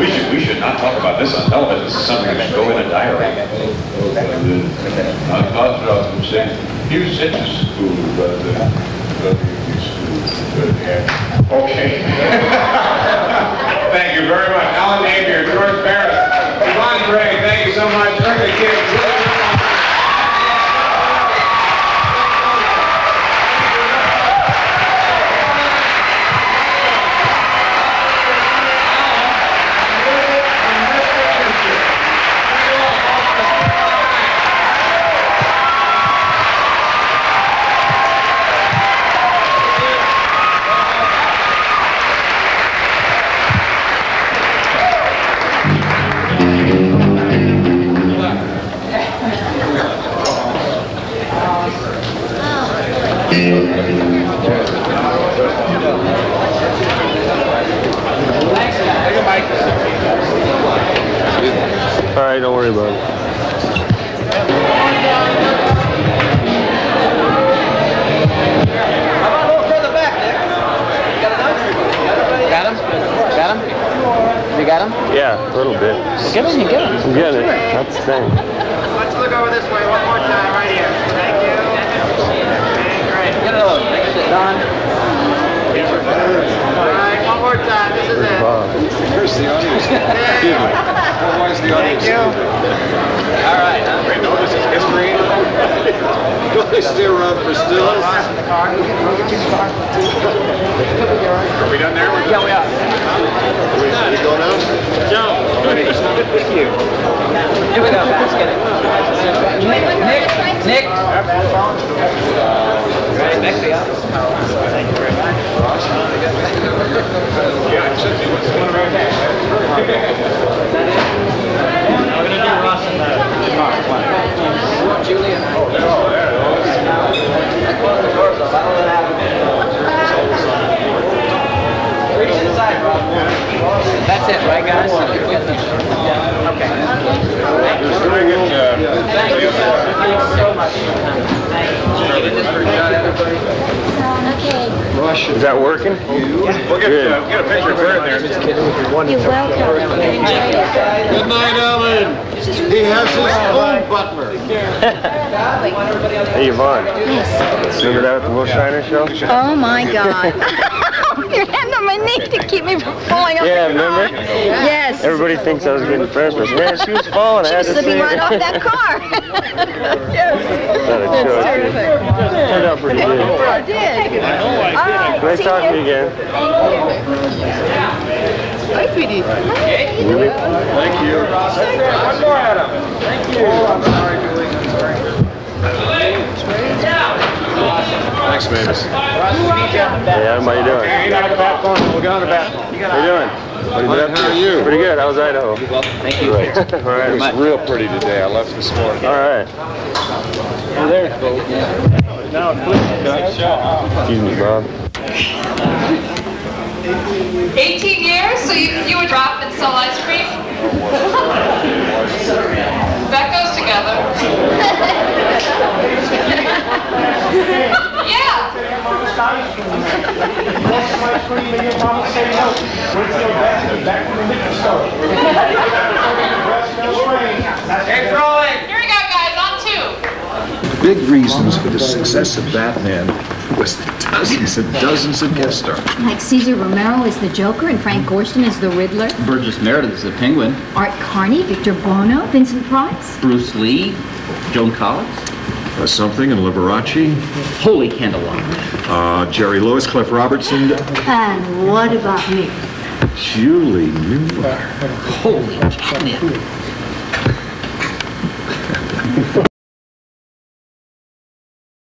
We should, we should not talk about this on television. This is something that should go in a diary. I thought I was saying, was sent to school, but, uh, but he school. Okay. Thank you very much. Alan Napier, George Barris, don't worry about it. How about a little further back, Nick? Got? Got him? Got him? You got him? Yeah, a little bit. Get him, you get him. I'm getting it. That's the thing. Let's look over this way one more time, right here. Thank you. Okay, great. Get it over. Don. All right, one more time. This is it. Wow. Where's the audience? Excuse me. Why is the audience? Thank you. All right, huh? No, this is history. Don't they stay around for stills? Are we done there? We're Yeah, we are. You going out? Here we go, guys. Get it. Nick, Nick, Nick. Right, next to you. Thank you very much. Yeah, I'm sitting. What's the one right here? We're gonna do Ross and Julia. Oh, there. Close the doors up. I don't let it happen. Reach inside, Rob. That's it, right, guys? Okay. Thank you. Very good job. Thank you, guys. Thank you so much. Thank you. Give this for John, everybody. Okay. Is that working? We'll get, uh, get a picture of her in there. You're welcome. I enjoyed it. Good night, Alan. He has his own butler. Hey, Yvonne. Remember that at the Will Shriner show? Oh my God. Your hand on my knee to keep me from falling off Yeah, the car. remember? Yes. Everybody thinks I was getting friends with her. Man, she was falling. I She had was to slipping save right off that car. yes. Not a That's terrific. Turned out pretty good. I did. I know I All right. Nice see talking to you you. again. Hi, sweetie. Really? Thank you. One more, Adam. Thanks, Mavis. Hey, Adam, how you doing? Ain't out of the bat phone. We'll get on the bat phone. How you doing? What have you How are you? Pretty good. How was Idaho? Thank you. All It was real pretty today. I left this morning. All right. There, folks. Now, Excuse me, Bob. 18 years? So you, you would drop and sell ice cream? That goes together. yeah. Hey, Frolic. Here we go, guys. On two. Big reasons for the success of Batman was the dozens and dozens of guest stars. Like Cesar Romero is the Joker and Frank Gorshin is the Riddler. Burgess Meredith is the Penguin. Art Carney, Victor Buono, Vincent Price. Bruce Lee, Joan Collins. Uh, something and Liberace, Holy candlelight. uh, Jerry Lewis, Cliff Robertson, And what about me? Julie Newmar. Holy catnip.